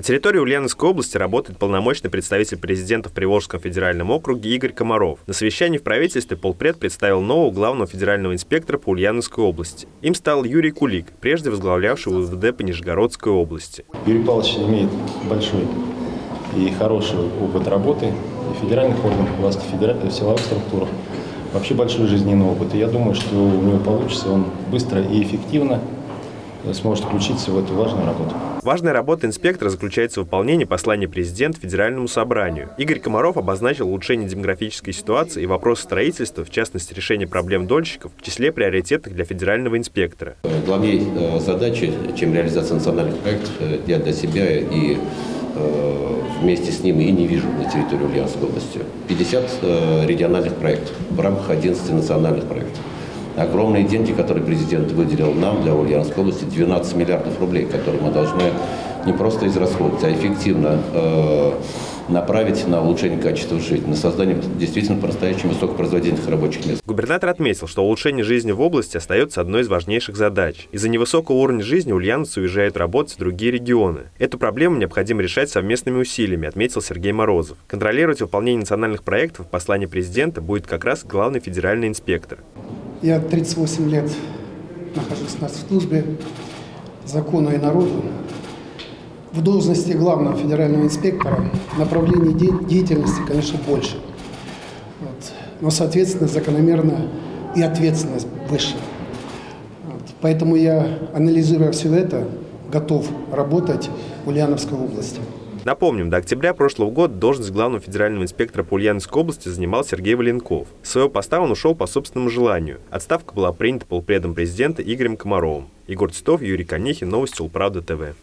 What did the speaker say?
На территории Ульяновской области работает полномочный представитель президента в Приволжском федеральном округе Игорь Комаров. На совещании в правительстве полпред представил нового главного федерального инспектора по Ульяновской области. Им стал Юрий Кулик, прежде возглавлявший УВД по Нижегородской области. Юрий Павлович имеет большой и хороший опыт работы в федеральных органах власти, в силовых структурах. Вообще большой жизненный опыт. И я думаю, что у него получится, он быстро и эффективно сможет включиться в эту важную работу. Важная работа инспектора заключается в выполнении послания президента Федеральному собранию. Игорь Комаров обозначил улучшение демографической ситуации и вопросы строительства, в частности решение проблем дольщиков, в числе приоритетных для федерального инспектора. Главнее э, задачи, чем реализация национальных проектов, э, я для себя и э, вместе с ними и не вижу на территории Ульяновской области. 50 региональных проектов в рамках 11 национальных проектов огромные деньги, которые президент выделил нам для Ульяновской области, 12 миллиардов рублей, которые мы должны не просто израсходовать, а эффективно э, направить на улучшение качества жизни, на создание действительно по-настоящему высокопроизводительных рабочих мест. Губернатор отметил, что улучшение жизни в области остается одной из важнейших задач. Из-за невысокого уровня жизни ульяновцы уезжают работать в другие регионы. Эту проблему необходимо решать совместными усилиями, отметил Сергей Морозов. Контролировать выполнение национальных проектов в послании президента будет как раз главный федеральный инспектор. Я 38 лет нахожусь на службе закону и народу. В должности главного федерального инспектора направлений деятельности, конечно, больше. Вот. Но, соответственно, закономерно и ответственность выше. Вот. Поэтому я, анализируя все это, готов работать в Ульяновской области. Напомним, до октября прошлого года должность главного федерального инспектора по Ульяновской области занимал Сергей Валенков. С своего поста он ушел по собственному желанию. Отставка была принята полпредом президента Игорем Комаровым. Егор Титов, Юрий Конехин, Новости Улправда ТВ.